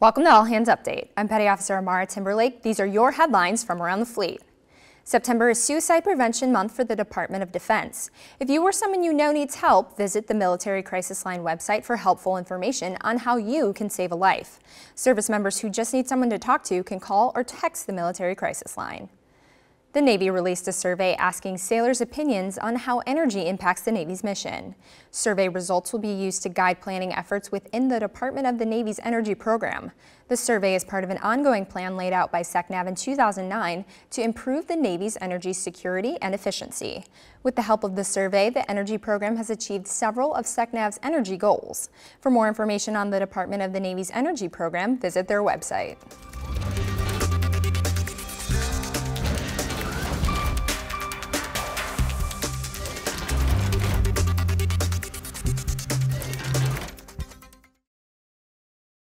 Welcome to All Hands Update. I'm Petty Officer Amara Timberlake. These are your headlines from around the fleet. September is Suicide Prevention Month for the Department of Defense. If you or someone you know needs help, visit the Military Crisis Line website for helpful information on how you can save a life. Service members who just need someone to talk to can call or text the Military Crisis Line. The Navy released a survey asking sailors' opinions on how energy impacts the Navy's mission. Survey results will be used to guide planning efforts within the Department of the Navy's energy program. The survey is part of an ongoing plan laid out by SECNAV in 2009 to improve the Navy's energy security and efficiency. With the help of the survey, the energy program has achieved several of SECNAV's energy goals. For more information on the Department of the Navy's energy program, visit their website.